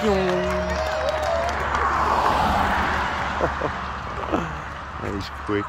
that is quick.